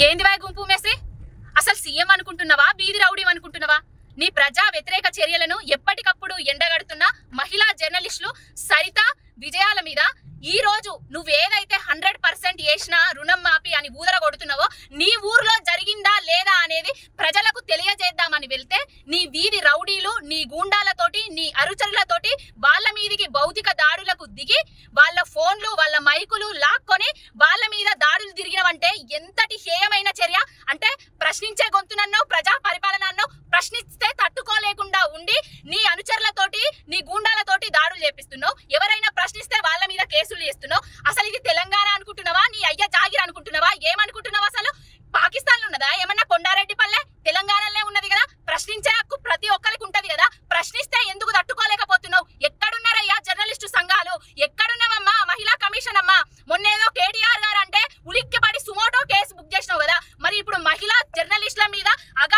ఏంది వాయ్ గుంపు మేసి అసలు సీఎం అనుకుంటున్నావా బీది రౌడీ అనుకుంటున్నావా? నీ ప్రజా వ్యతిరేక చర్యలను ఎప్పటికప్పుడు ఎండగడుతున్న మహిళా జర్నలిస్టులు సరిత విజయాల మీద ఈ రోజు నువ్వేదైతే హండ్రెడ్ పర్సెంట్ చేసినా రుణం మాపి అని ఊదర కొడుతున్నావో నీ ఊర్లో జరిగిందా లేదా అనేది ప్రజలకు తెలియజేద్దామని వెళ్తే నీ వీధి రౌడీలు నీ గూండాలతోటి నీ అరుచరులతోటి వాళ్ళ మీదికి భౌతిక దాడులకు దిగి వాళ్ళ ఫోన్లు వాళ్ళ మైకులు లాక్కొని వాళ్ళ మీద దాడులు ఎంతటి హేయమైన చర్య? అంటే ప్రశ్నించే గొంతునన్నో ప్రజా Yerna islamida, acá